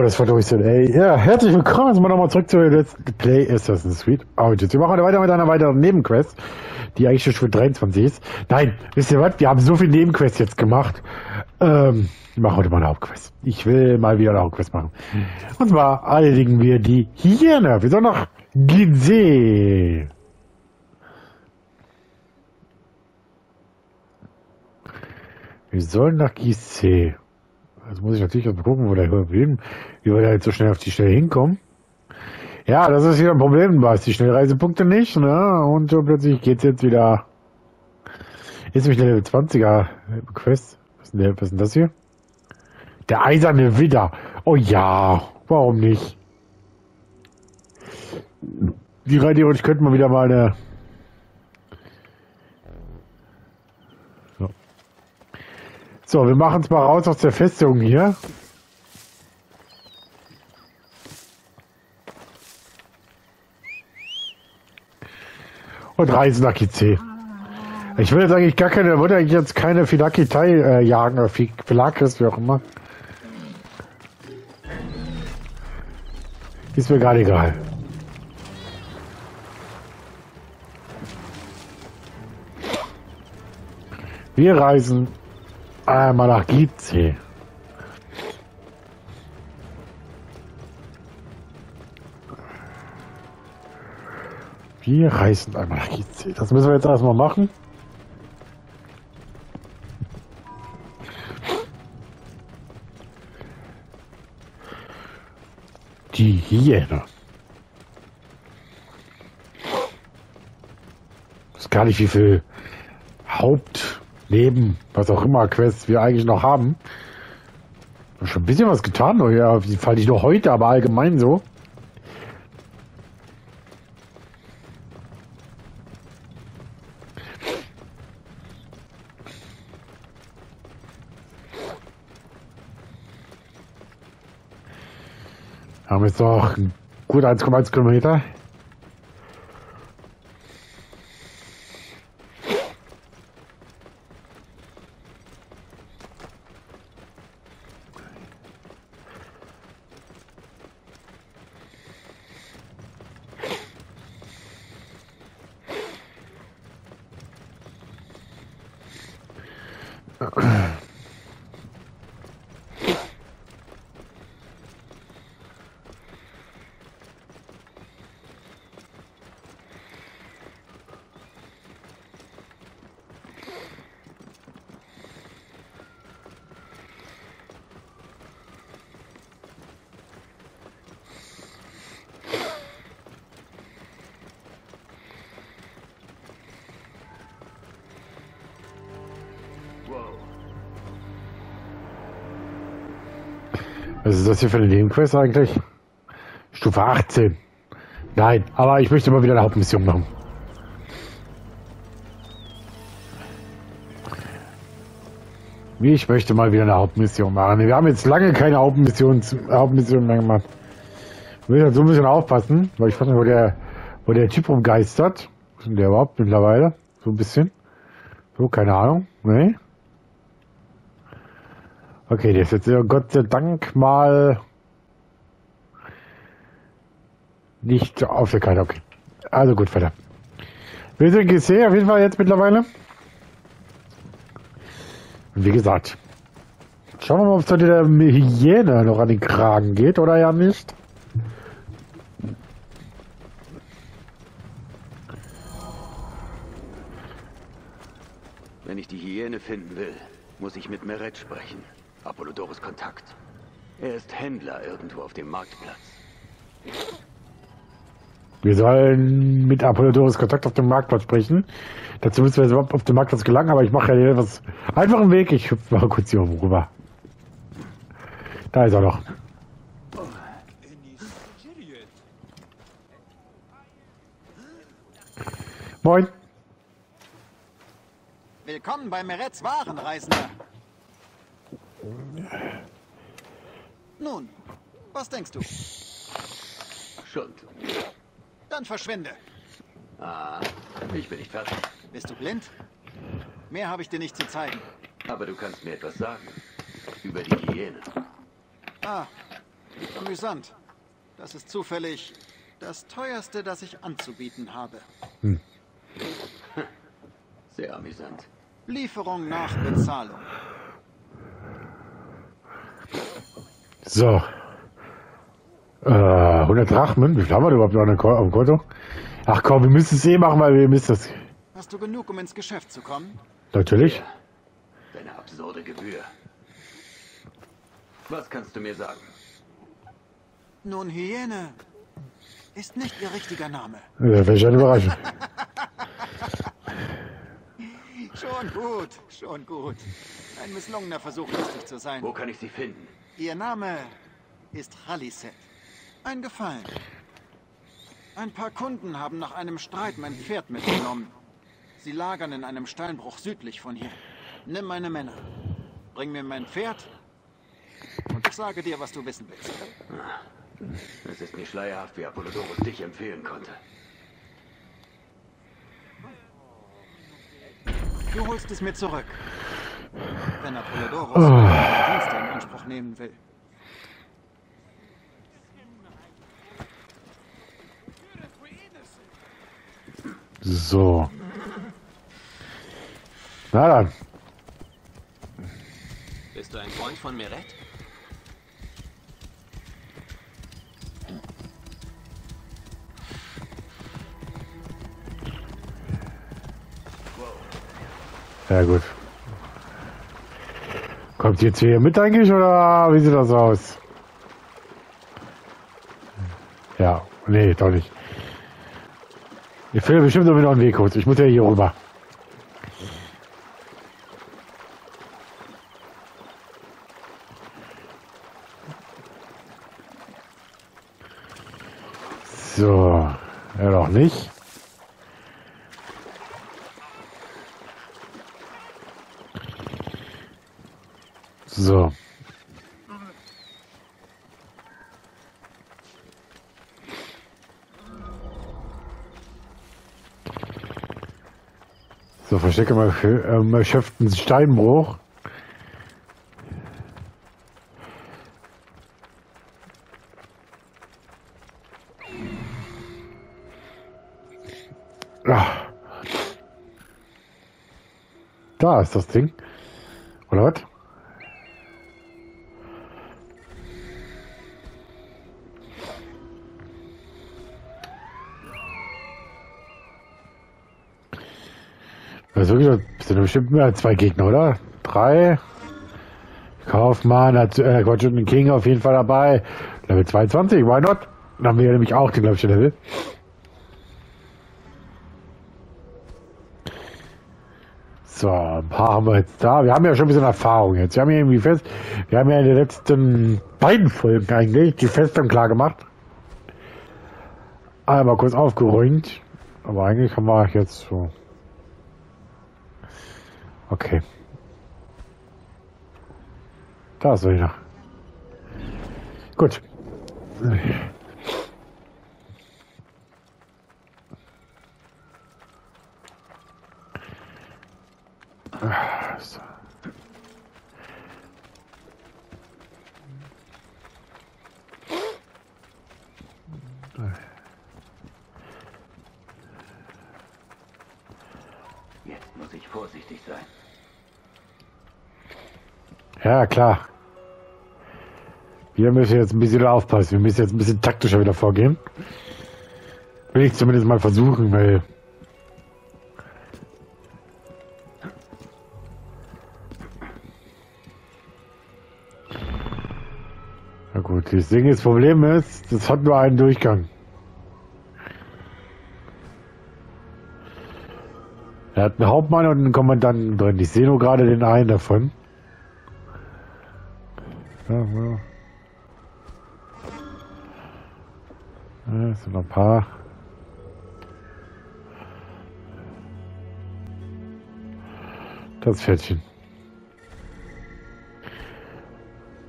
So, das war durch so, ey. Ja, herzlich willkommen. Jetzt mal nochmal zurück zu Let's Play Assassin's Creed Origins. Wir machen weiter mit einer weiteren Nebenquest, die eigentlich schon für 23 ist. Nein, wisst ihr was? Wir haben so viele Nebenquests jetzt gemacht. Ähm, wir machen heute mal eine Hauptquest. Ich will mal wieder eine Hauptquest machen. Und zwar erledigen wir die Hyäne. Wir sollen noch Gizeh. Wir sollen nach Gizeh. Also muss ich natürlich auch gucken, wo der hin, wie wir da jetzt so schnell auf die Stelle hinkommen. Ja, das ist wieder ein Problem, hast die Schnellreisepunkte nicht, ne? Und so plötzlich geht's jetzt wieder. Ist nämlich eine Level 20er Quest. Was ist, denn, was ist denn das hier? Der eiserne Widder. Oh ja, warum nicht? Die rein theoretisch könnte man wieder mal eine So, wir machen es mal raus aus der Festung hier. Und reisen nach Kize. Ich will jetzt eigentlich gar keine, wollte eigentlich jetzt keine Philakitai äh, jagen, oder Philakis, wie auch immer. Ist mir gar egal. Wir reisen Einmal nach Gizeh. Wir reisen einmal nach Gizeh. Das müssen wir jetzt erstmal machen. Die Hyäne. Weiß gar nicht, wie viel Haupt Leben, was auch immer Quests wir eigentlich noch haben. Schon ein bisschen was getan, oder ja, fall nicht nur heute, aber allgemein so. Haben jetzt noch gut 1,1 Kilometer. Was ist das hier für eine Nebenquest eigentlich? Stufe 18. Nein, aber ich möchte mal wieder eine Hauptmission machen. Ich möchte mal wieder eine Hauptmission machen. Wir haben jetzt lange keine Hauptmission, Hauptmission mehr gemacht. Ich will halt so ein bisschen aufpassen, weil ich weiß nicht, wo der, wo der Typ rumgeistert. Was ist denn der überhaupt mittlerweile? So ein bisschen. So, keine Ahnung. Nee. Okay, der ist jetzt ja Gott sei Dank mal nicht auf der Karte. Okay. Also gut, weiter. Wir sind gesehen, auf jeden Fall jetzt mittlerweile. Wie gesagt, schauen wir mal, ob es der Hyäne noch an den Kragen geht oder ja nicht. Wenn ich die Hyäne finden will, muss ich mit Meret sprechen. Apollodorus Kontakt. Er ist Händler irgendwo auf dem Marktplatz. Wir sollen mit Apollodorus Kontakt auf dem Marktplatz sprechen. Dazu müssen wir jetzt überhaupt auf den Marktplatz gelangen, aber ich mache ja hier etwas einfachen Weg. Ich hüpfe mal kurz hier oben rüber. Da ist er doch. Moin. Willkommen bei Meretz Warenreisender. Nun, was denkst du? Schund. Dann verschwinde. Ah, ich bin nicht fertig. Bist du blind? Mehr habe ich dir nicht zu zeigen. Aber du kannst mir etwas sagen. Über die Hyäne. Ah, Amüsant. Das ist zufällig das teuerste, das ich anzubieten habe. Sehr amüsant. Lieferung nach Bezahlung. So. Äh, 100 Drachmen. Wie viel haben wir denn überhaupt noch auf dem Konto? Ach komm, wir müssen es eh machen, weil wir müssen das. Hast du genug, um ins Geschäft zu kommen? Natürlich. Deine absurde Gebühr. Was kannst du mir sagen? Nun, Hyäne ist nicht ihr richtiger Name. Äh, Welche eine Überraschung. Schon gut, schon gut. Ein misslungener Versuch, lustig zu sein. Wo kann ich sie finden? Ihr Name ist Khaliset. Ein Gefallen. Ein paar Kunden haben nach einem Streit mein Pferd mitgenommen. Sie lagern in einem Steinbruch südlich von hier. Nimm meine Männer. Bring mir mein Pferd. Und ich sage dir, was du wissen willst. Es ist mir schleierhaft, wie Apollodorus dich empfehlen konnte. Du holst es mir zurück. Wenn Apollodorus deine Dienste in Anspruch nehmen will. So. Na dann. Bist du ein Freund von Meret? Ja gut. Kommt jetzt hier mit eigentlich oder wie sieht das aus? Ja, nee, doch nicht. Ich finde bestimmt noch einen Weg kurz. Ich muss ja hier rüber. So, ja doch nicht. So. So, verstecke mal ähm, erschöpften Steinbruch. Ah. Da ist das Ding. Oder was? Also sind bestimmt mehr als zwei Gegner, oder? Drei. Kaufmann hat, äh, Quatsch, und King auf jeden Fall dabei. Level 22, why not? Dann haben wir ja nämlich auch den gleichen Level. So, ein paar haben wir jetzt da. Wir haben ja schon ein bisschen Erfahrung jetzt. Wir haben ja irgendwie fest, wir haben ja in den letzten beiden Folgen eigentlich die Festung klar gemacht. Einmal kurz aufgeräumt. Aber eigentlich haben wir jetzt so. Okay. Da ist er wieder. Gut. Ah, Jetzt muss ich vorsichtig sein. Ja, klar. Wir müssen jetzt ein bisschen aufpassen. Wir müssen jetzt ein bisschen taktischer wieder vorgehen. Will ich zumindest mal versuchen, weil. Na gut, das Ding ist, Problem ist, das hat nur einen Durchgang. Er hat einen Hauptmann und einen Kommandanten drin. Ich sehe nur gerade den einen davon. Ja, ja. Ja, sind noch ein paar. Das Pferdchen.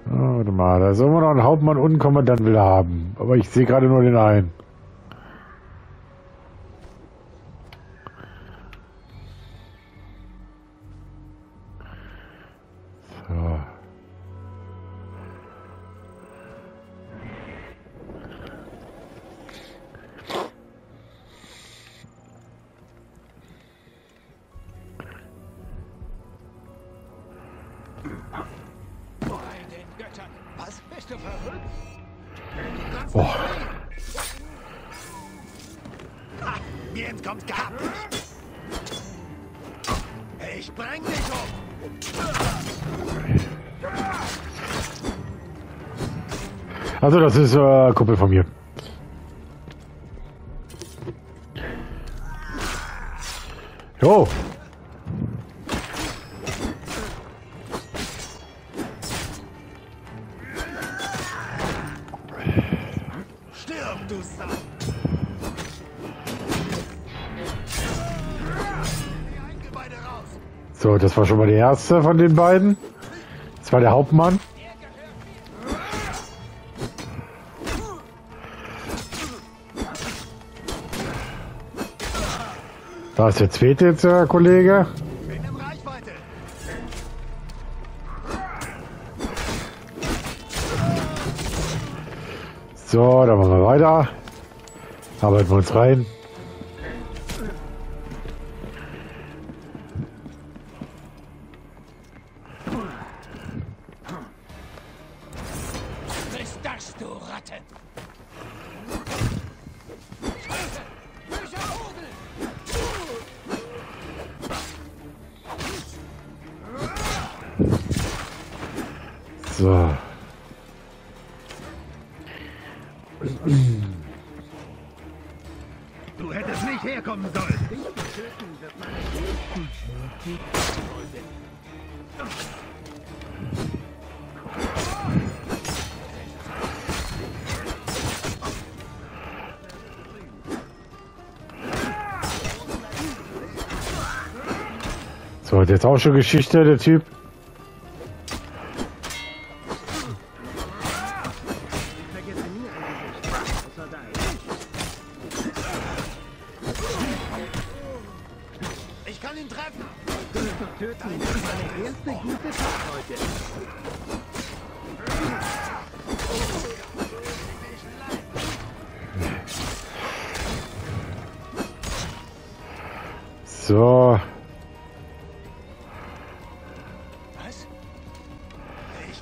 Oh, warte mal, da ist immer noch ein Hauptmann und einen Kommandant will haben. Aber ich sehe gerade nur den einen. Boah. Mir entkommt gar. Ich bring dich um. Also das ist äh, Kumpel von mir. Jo. Das war schon mal der erste von den beiden. Das war der Hauptmann. Da ist der zweite jetzt, der Kollege. In Reichweite. So, dann machen wir weiter. Arbeiten wir uns rein. Ratte. So. So, hat jetzt auch schon Geschichte, der Typ.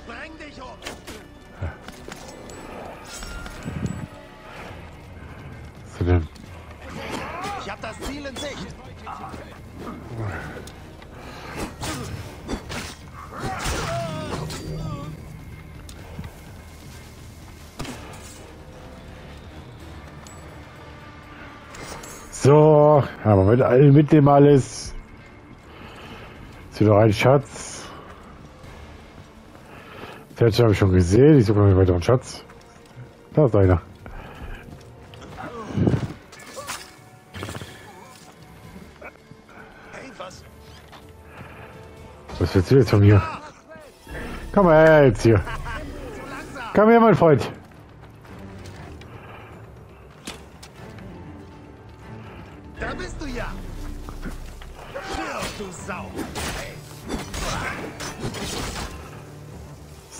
Bring dich um. so. Ich hab das Ziel in Sicht. So, aber mit, all- mit dem alles. Ist noch ein Schatz. Den habe ich schon gesehen. Ich suche noch einen weiteren Schatz. Da ist einer. Was willst du jetzt von mir? Komm mal her jetzt hier. Komm her, mein Freund.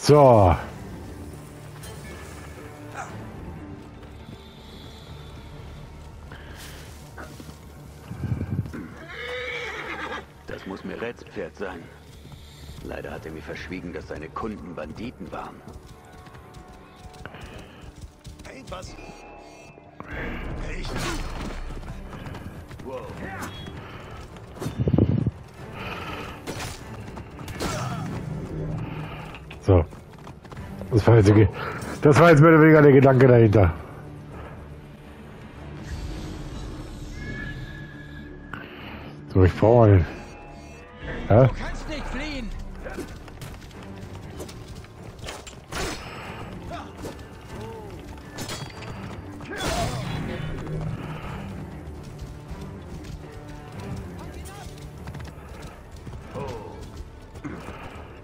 So. Das muss Merets Pferd sein. Leider hat er mir verschwiegen, dass seine Kunden Banditen waren. Hey, was? Ich. Wow. Das war jetzt, das war jetzt mehr oder weniger der Gedanke dahinter. So, ich brauche einen. Ja? kannst nicht fliehen!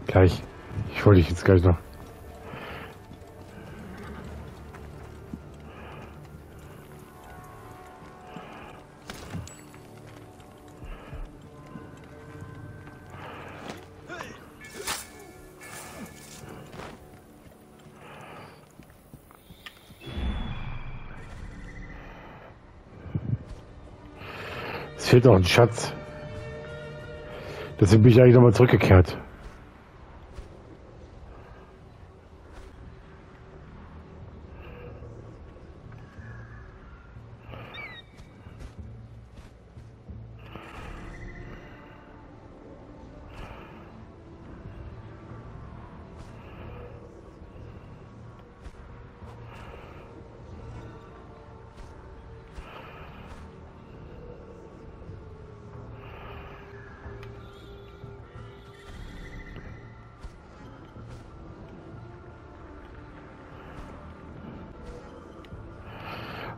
Gleich. Ich hole dich jetzt gleich noch. Fehlt noch ein Schatz. Deswegen bin ich eigentlich nochmal zurückgekehrt.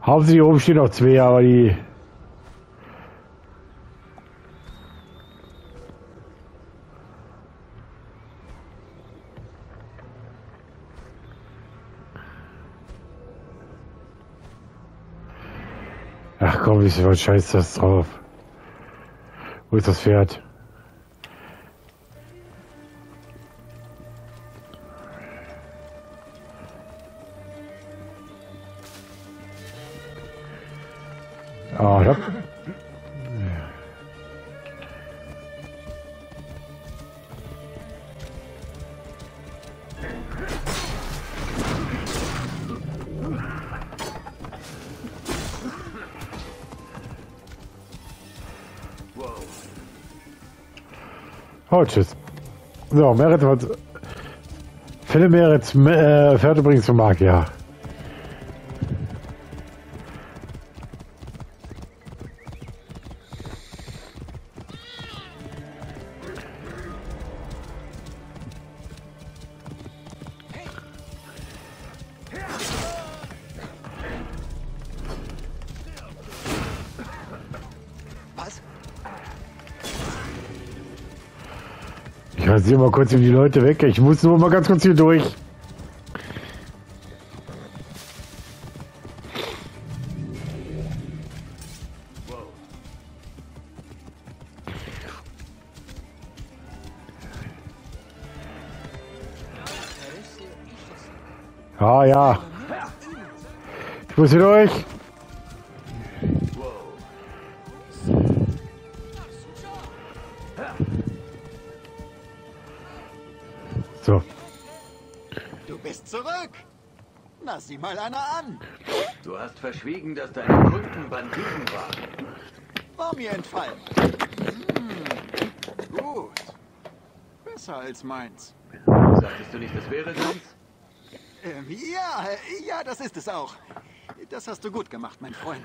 Hauptsächlich oben stehen noch zwei, aber die. Ach komm, viel scheiß das drauf? Wo ist das Pferd? Oh, tschüss. So, Merit was. Philipp Merit äh, fährt übrigens zum Markt, ja. Ich rasiere mal kurz die Leute weg. Ich muss nur mal ganz kurz hier durch. Ah ja. Ich muss hier durch. Na, sieh mal einer an. Du hast verschwiegen, dass deine Kunden Banditen waren. War mir entfallen. Hm, gut. Besser als meins. Sagtest du nicht, das wäre deins? Ähm, ja, ja, das ist es auch. Das hast du gut gemacht, mein Freund.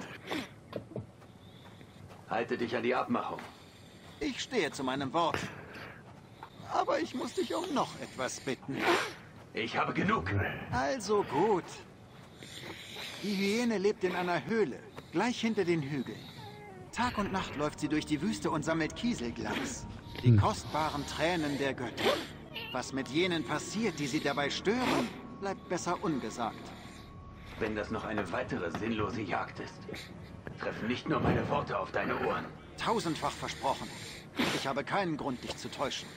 Halte dich an die Abmachung. Ich stehe zu meinem Wort. Aber ich muss dich um noch etwas bitten. Ich habe genug. Also gut. Die Hyäne lebt in einer Höhle, gleich hinter den Hügeln. Tag und Nacht läuft sie durch die Wüste und sammelt Kieselglas. Die kostbaren Tränen der Götter. Was mit jenen passiert, die sie dabei stören, bleibt besser ungesagt. Wenn das noch eine weitere sinnlose Jagd ist, treffen nicht nur meine Worte auf deine Ohren. Tausendfach versprochen. Ich habe keinen Grund, dich zu täuschen.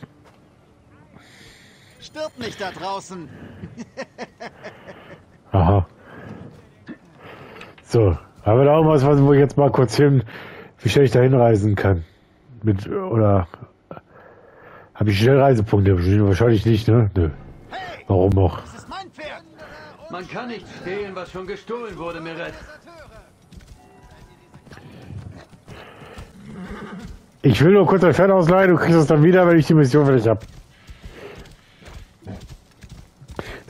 Stirb nicht da draußen! So, haben wir da irgendwas, was- wo ich jetzt mal kurz hin, wie schnell ich da hinreisen kann? Mit, oder habe ich Schnellreisepunkte? Wahrscheinlich nicht, ne? Nö. Warum auch? das ist mein Pferd! Man kann nicht stehlen, was schon gestohlen wurde, Meret. Ich will nur kurz ein Pferd ausleihen, du kriegst es dann wieder, wenn ich die Mission fertig habe.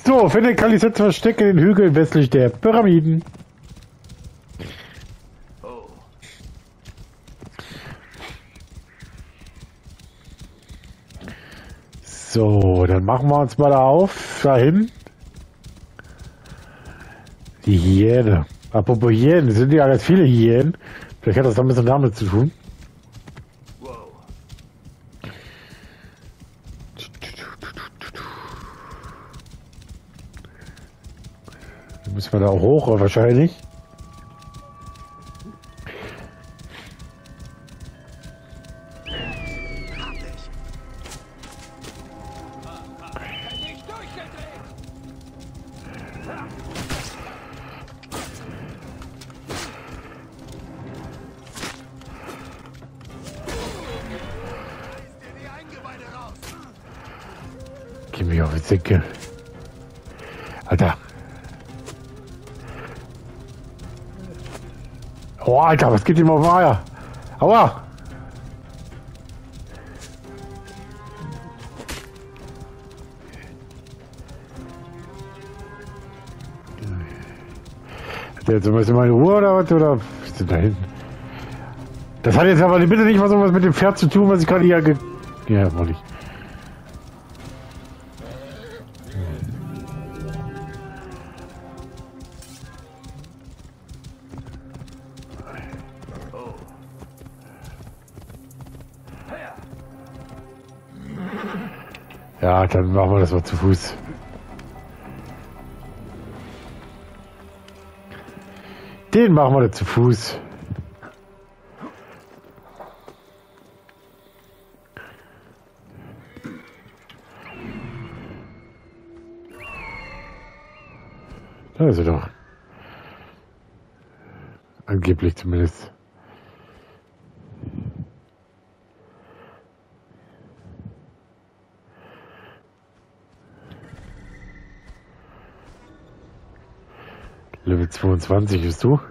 So, finde Kalisets Versteck in den Hügeln westlich der Pyramiden. So, dann machen wir uns mal da auf, dahin. Die Hyäne. Apropos Hyänen, sind ja ganz viele Hyänen. Vielleicht hat das ein bisschen damit zu tun. müssen wir da auch hoch, wahrscheinlich. Geht ihm auf den Eier? Aua! Jetzt ein bisschen meine Ruhe oder was? Oder was ist denn da hinten? Das hat jetzt aber bitte nicht mal so was mit dem Pferd zu tun, was ich gerade hier ge... Ja, wollte ich. Dann machen wir das mal zu Fuß. Den machen wir zu Fuß. Da ist er doch. Angeblich zumindest. Level 22 bist du?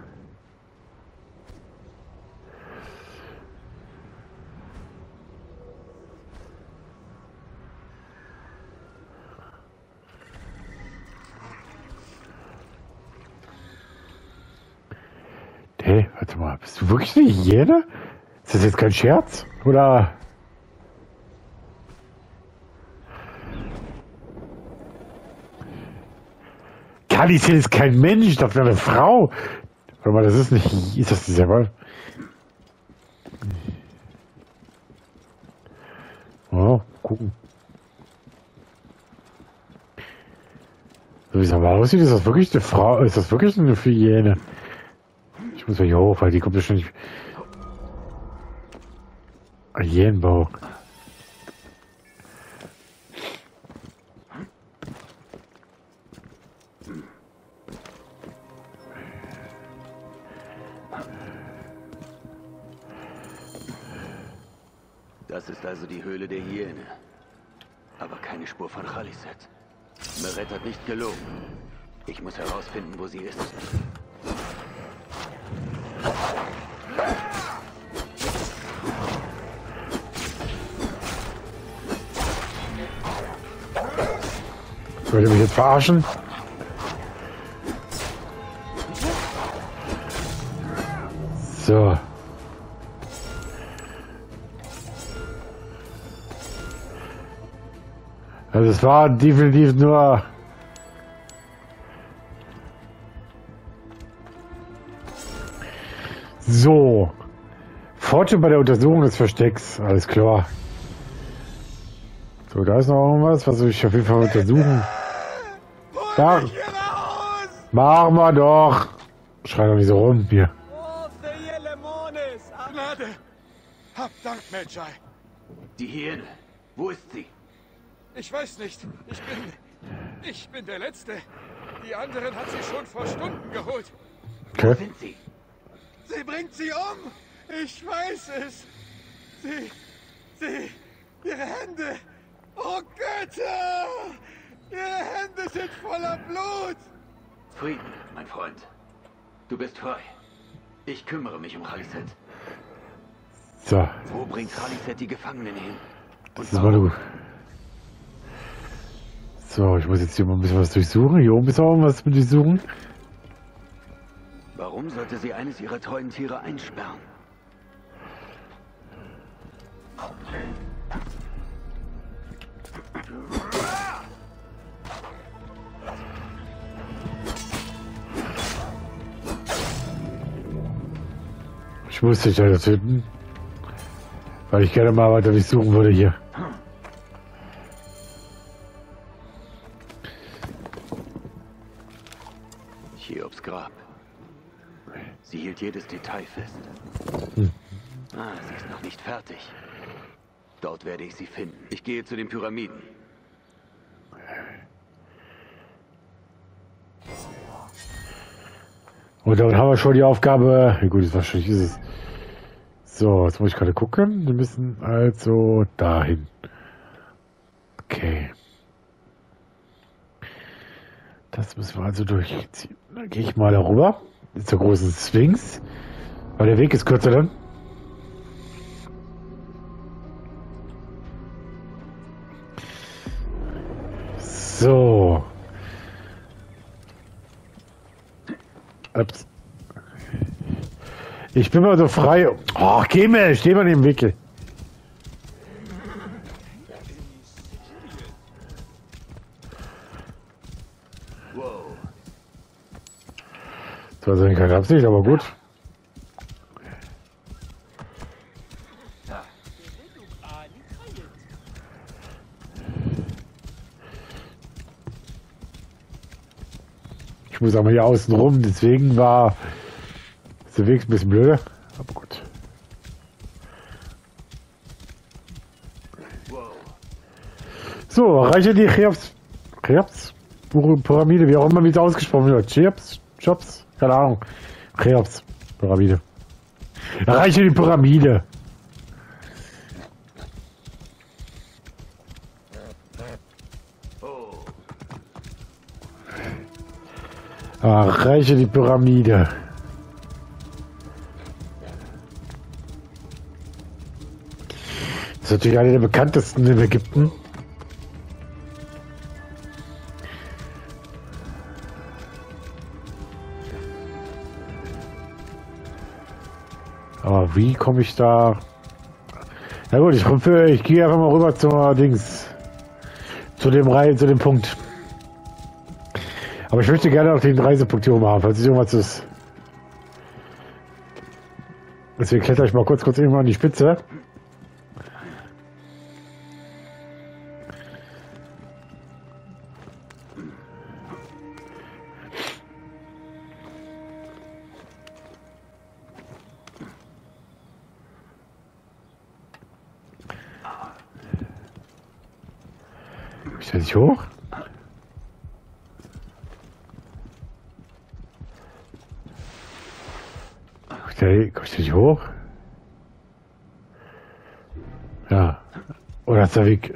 Hey, warte mal, bist du wirklich eine Hyäne? Ist das jetzt kein Scherz? Oder? Kalisil ist kein Mensch, das ist eine Frau. Warte mal, das ist nicht. Ist das dieser Wolf? Oh, gucken. So wie es aber aussieht, ist das wirklich eine Frau, ist das wirklich eine Hyäne? Ich muss mal hier hoch, weil die kommt bestimmt nicht. Hyänenbau. Das nicht gelogen. Ich muss herausfinden, wo sie ist. Ihr mich jetzt verarschen? So. Also es war definitiv nur... So. Fortune bei der Untersuchung des Verstecks. Alles klar. So, da ist noch irgendwas, was ich auf jeden Fall untersuchen. Da. Machen wir doch. Schrei doch nicht so rum hier. Gnade! Hab Dank, Magi. Die Hyäne. Wo ist sie? Ich weiß nicht. Ich bin... Ich bin der Letzte. Die anderen hat sie schon vor Stunden geholt. Wo Okay. sind sie? Sie bringt sie um! Ich weiß es! Sie... Sie... Ihre Hände! Oh Götter! Ihre Hände sind voller Blut! Frieden, mein Freund. Du bist frei. Ich kümmere mich um Khaliset. So, Wo bringt Khaliset die Gefangenen hin? das ist mal du. So, ich muss jetzt hier mal ein bisschen was durchsuchen. Hier oben ist auch irgendwas mit durchsuchen. Warum sollte sie eines ihrer treuen Tiere einsperren? Ich musste dich leider töten. Weil ich gerne mal weiter durchsuchen würde hier. Detail fest. Ah, sie ist noch nicht fertig. Dort werde ich sie finden. Ich gehe zu den Pyramiden. Und damit haben wir schon die Aufgabe. Ja, gut, ist wahrscheinlich ist es. So, jetzt muss ich gerade gucken. Wir müssen also dahin. Okay. Das müssen wir also durchziehen. Dann gehe ich mal darüber. Zur großen Sphinx. Weil der Weg ist kürzer dann. So. Ups. Ich bin mal so frei. Oh, geh mir, steh mal im Wickel. keine nicht, aber gut. Ich muss aber hier außen rum, deswegen war der Weg ein bisschen blöd, aber gut. So, reiche die Cheops, Cheops, Pyramide, wie auch immer, wie es ausgesprochen wird. Cheops, Chops. Keine Ahnung. Cheops. Pyramide. Erreiche die Pyramide. Erreiche die Pyramide. Das ist natürlich eine der bekanntesten in Ägypten. Aber wie komme ich da? Na gut, ich, ich gehe einfach mal rüber zum Dings. Zu dem Reihe, zu dem Punkt. Aber ich möchte gerne auch den Reisepunkt hier oben haben, falls es irgendwas ist. Deswegen kletter ich mal kurz, kurz irgendwann an die Spitze. Ich da nicht hoch? Okay, komm ich da nicht hoch? Ja. Oder ist der Weg...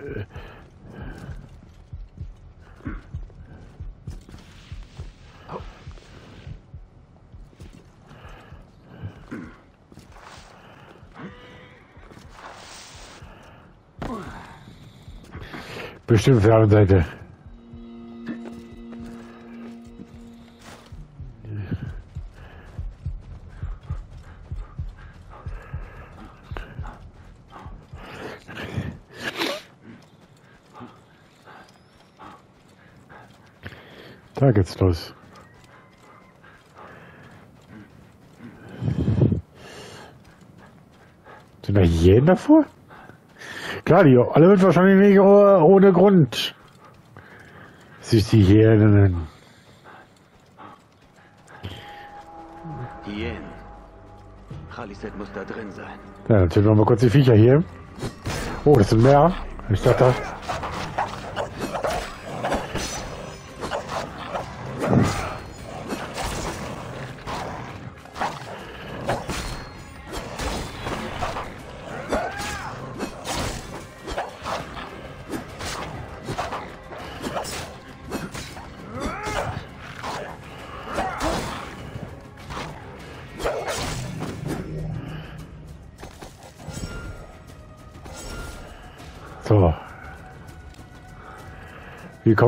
auf der anderen Seite. Da geht's los. Sind da Hyänen davor? Klar, die alle wird wahrscheinlich nicht oh- ohne Grund. Sich die Hyänen nennen. Hyänen. Khaliset muss da drin sein. Ja, dann zählen wir mal kurz die Viecher hier. Oh, das sind mehr. Ich dachte.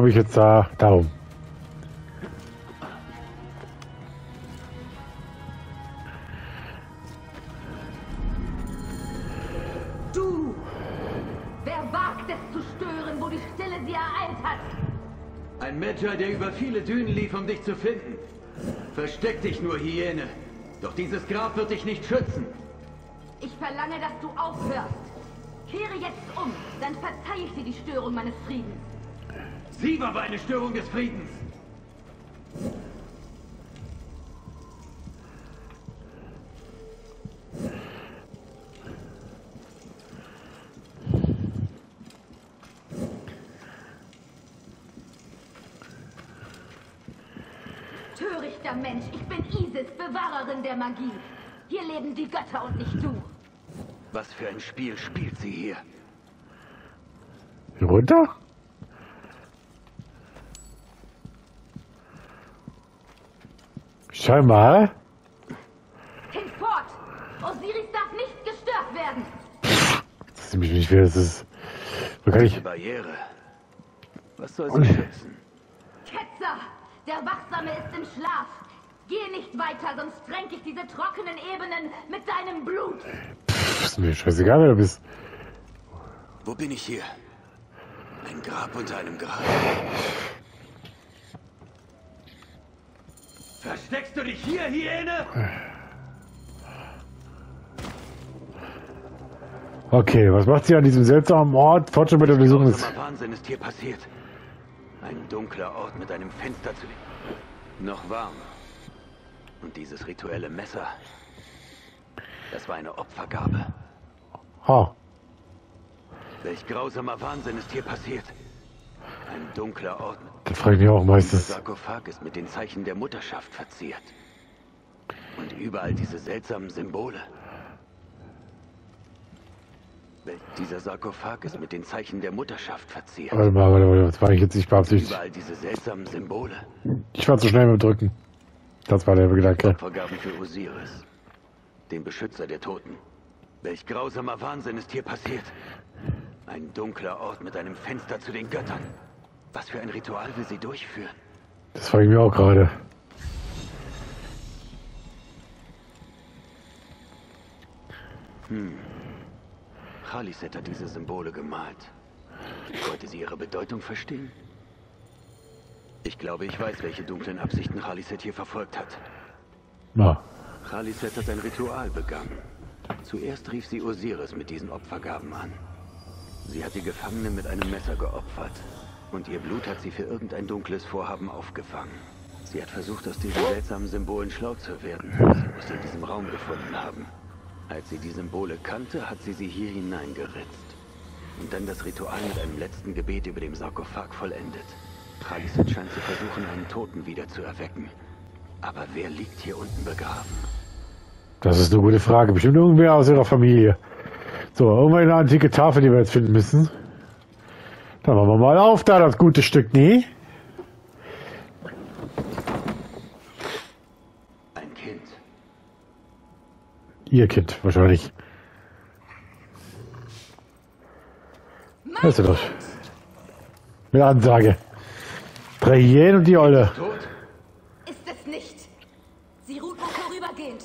Komme ich jetzt da darum? Du! Wer wagt es zu stören, wo die Stille sie ereilt hat? Ein Magi, der über viele Dünen lief, um dich zu finden. Versteck dich nur, Hyäne. Doch dieses Grab wird dich nicht schützen. Ich verlange, dass du aufhörst. Kehre jetzt um, dann verzeihe ich dir die Störung meines Friedens. Sie war aber eine Störung des Friedens. Törichter Mensch, ich bin Isis, Bewahrerin der Magie. Hier leben die Götter und nicht du. Was für ein Spiel spielt sie hier? Hier runter? Scheinbar. Hinfort! Osiris darf nicht gestört werden. Das ist nämlich nicht wer das ist. Kann Diese ich. Barriere. Was soll sie schützen? Ketzer! Der Wachsame ist im Schlaf. Geh nicht weiter, sonst tränke ich diese trockenen Ebenen mit deinem Blut. Pff, ist mir scheißegal, wer du bist. Wo bin ich hier? Ein Grab unter einem Grab. Versteckst du dich hier, Hyäne? Okay, was macht sie an diesem seltsamen Ort? Fortschritt mit der des- Grausamer Wahnsinn ist hier passiert. Ein dunkler Ort mit einem Fenster zu dem. Noch warm. Und dieses rituelle Messer, das war eine Opfergabe. Ha. Welch grausamer Wahnsinn ist hier passiert. Ein dunkler Ort. Das frage ich mich auch meistens. Sarkophag ist mit den Zeichen der Mutterschaft verziert. Und überall diese seltsamen Symbole. Dieser Sarkophag ist mit den Zeichen der Mutterschaft verziert. Warte mal, warte mal, das war ich jetzt nicht beabsichtigt. Überall diese seltsamen Symbole. Ich war zu schnell mit dem Drücken. Das war der Gedanke. Vergaben für Osiris, den Beschützer der Toten. Welch grausamer Wahnsinn ist hier passiert. Ein dunkler Ort mit einem Fenster zu den Göttern. Was für ein Ritual will sie durchführen? Das frage ich mich auch gerade. Khaliset hat diese Symbole gemalt. Wollte sie ihre Bedeutung verstehen? Ich glaube, ich weiß, welche dunklen Absichten Khaliset hier verfolgt hat. Na, Khaliset hat ein Ritual begangen. Zuerst rief sie Osiris mit diesen Opfergaben an. Sie hat die Gefangenen mit einem Messer geopfert. Und ihr Blut hat sie für irgendein dunkles Vorhaben aufgefangen. Sie hat versucht, aus diesen seltsamen Symbolen schlau zu werden, sie in diesem Raum gefunden haben. Als sie die Symbole kannte, hat sie sie hier hineingeritzt. Und dann das Ritual mit einem letzten Gebet über dem Sarkophag vollendet. Khaliset scheint zu versuchen, einen Toten wieder zu erwecken. Aber wer liegt hier unten begraben? das ist eine gute Frage. Bestimmt irgendwer aus ihrer Familie. So, irgendeine antike Tafel, die wir jetzt finden müssen. Dann machen wir mal auf da, das gute Stück. Nee. Ein Kind. Ihr Kind, wahrscheinlich. Hörst du doch. Mit Ansage. Drei Hyänen und die Olle. Tot? Ist es nicht. Sie ruht nur vorübergehend.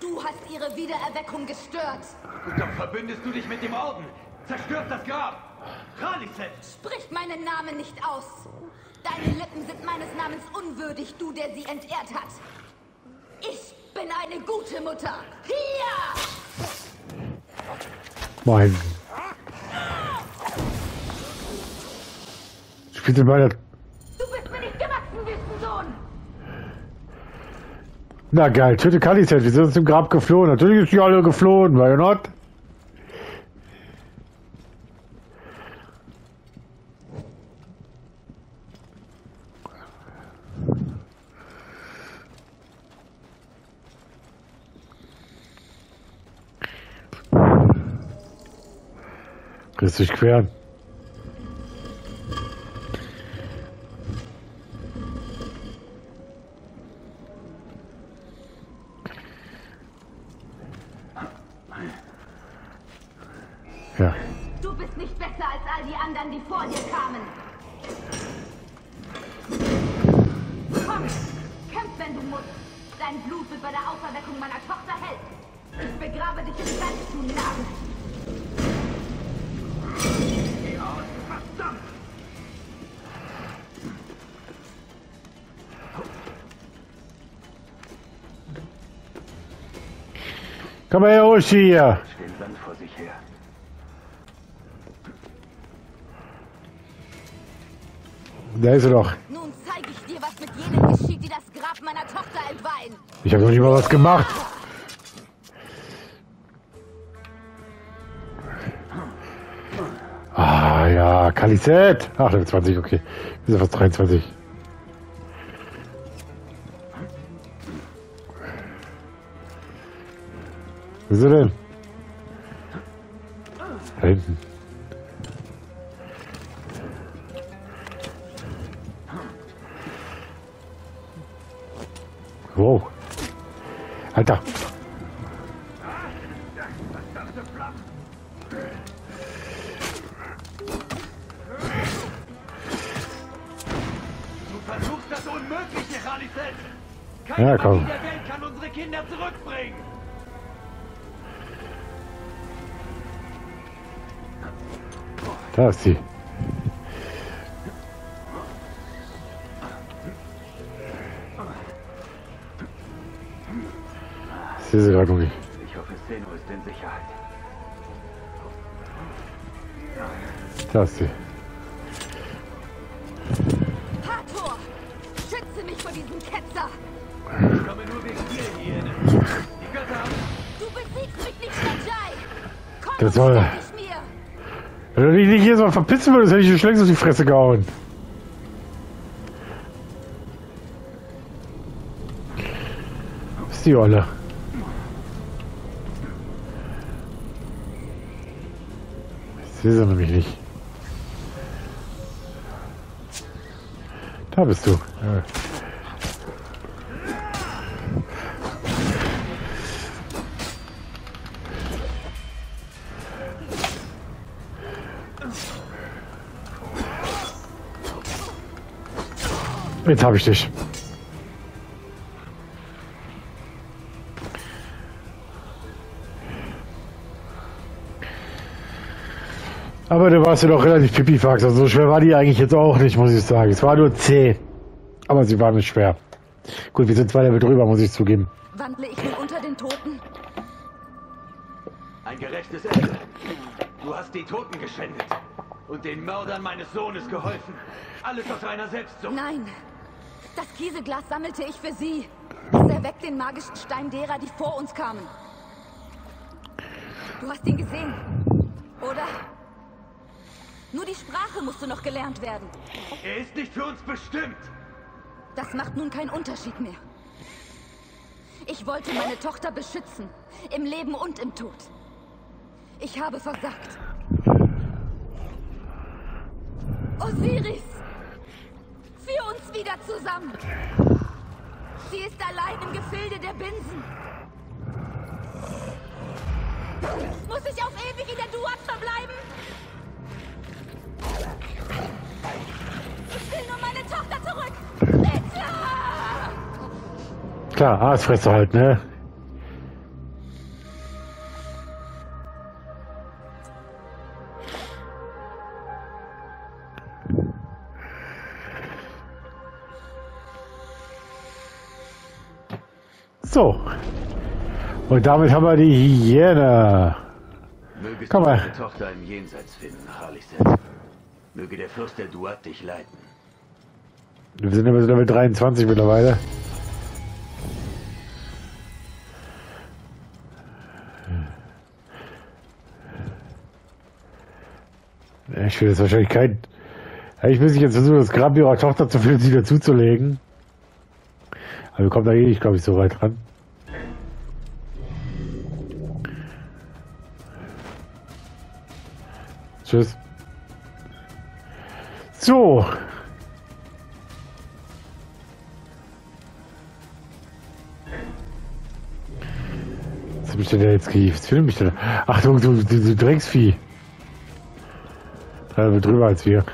Du hast ihre Wiedererweckung gestört. Und doch verbündest du dich mit dem Orden. Zerstört das Grab. Raliset! Sprich meinen Namen nicht aus. Deine Lippen sind meines Namens unwürdig, du, der sie entehrt hat. Ich bin eine gute Mutter. Hier! Mein. Spielt in meiner. Du bist mir nicht gewachsen, Wüstensohn. Na geil, töte Kaliset, wir sind aus dem Grab geflohen. Natürlich ist die alle geflohen, war ja not. Riss dich queren. Komm mal her, Uschi hier. Den Sand vor sich her. Da ist er doch. Nun zeige ich dir, was mit jenen geschieht, die das Grab meiner Tochter entweihen. Ich habe noch nicht mal was gemacht. Ah ja, Kalisett. Ach, Level 20, okay. Wir sind fast 23. Wieso denn? Da hinten. Wow. Alter. Du versuchst das Unmögliche, Raliset! Ja, komm. Da ist sie. Ich sehe sie gerade noch nicht. Ich hoffe, Seno ist in Sicherheit. Da ist sie. Hator! Schütze mich vor diesem Ketzer! Ich komme nur wegen dir, Hyäne. Die Götter haben... Du besiegst mich nicht, Jai! Komm, das soll jedes Mal verpissen würdest, hätte ich dir längst auf die Fresse gehauen. Ist die Olle? Ich sehe sie nämlich nicht. Da bist du. Ja. Jetzt habe ich dich. Aber du warst ja doch relativ pipifax. Also so schwer war die eigentlich jetzt auch nicht, muss ich sagen. Es war nur zäh. Aber sie war nicht schwer. Gut, wir sind zwei Level drüber, muss ich zugeben. Wandle ich nun unter den Toten? Ein gerechtes Ende. Du hast die Toten geschändet und den Mördern meines Sohnes geholfen. Alles aus reiner Selbstsucht. Nein. Das Kieseglas sammelte ich für sie. Es erweckt den magischen Stein derer, die vor uns kamen. Du hast ihn gesehen, oder? Nur die Sprache musste noch gelernt werden. Er ist nicht für uns bestimmt. Das macht nun keinen Unterschied mehr. Ich wollte meine Tochter beschützen, im Leben und im Tod. Ich habe versagt. Osiris! Wieder zusammen! Sie ist allein im Gefilde der Binsen. Muss ich auf ewig in der Duat verbleiben? Ich will nur meine Tochter zurück! Bitte! Klar, Aasfresser halt, ne? So. Und damit haben wir die Hyäne. Mögest Komm mal. Tochter im Jenseits finden, Harliset. Möge der Fürst der Duat dich leiten. Wir sind immer so Level 23 mittlerweile. Ich will jetzt wahrscheinlich kein. Ich sich jetzt versuchen, das Grab ihrer Tochter zu finden, sie wieder zuzulegen. Aber wir kommen da eh nicht, glaube ich, so weit ran. Tschüss. So. Was hab ich denn da jetzt gekriegt? Was filmt mich denn? Ach du, du, du, Drecksvieh. Da drüber als wir.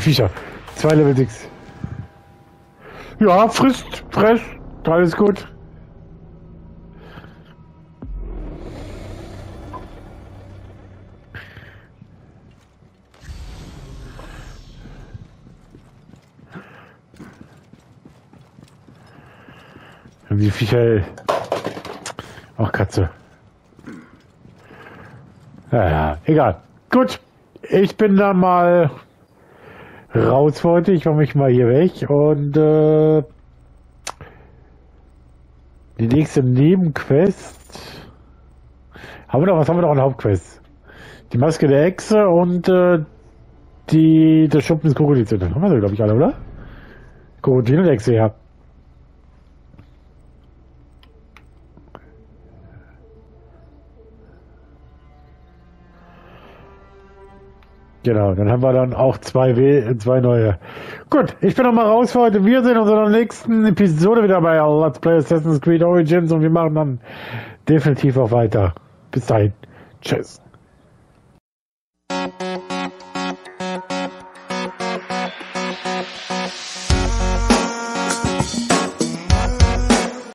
Die Viecher. Zwei Level 6. Ja, frisst, fress, alles gut. Die Viecher. Ach, Katze. Ja, ja, egal. Gut. Ich bin da mal raus heute. Ich war mich mal hier weg und äh, die nächste Nebenquest. Haben wir noch, was haben wir noch an Hauptquest? Die Maske der Echse und äh, die, der Schuppen des Krokodils. Das haben wir, glaube ich, alle, oder? Krokodil und Echse, ja. Genau, dann haben wir dann auch zwei, w zwei neue. Gut, ich bin noch mal raus für heute. Wir sehen uns in der nächsten Episode wieder bei Let's Play Assassin's Creed Origins und wir machen dann definitiv auch weiter. Bis dahin. Tschüss.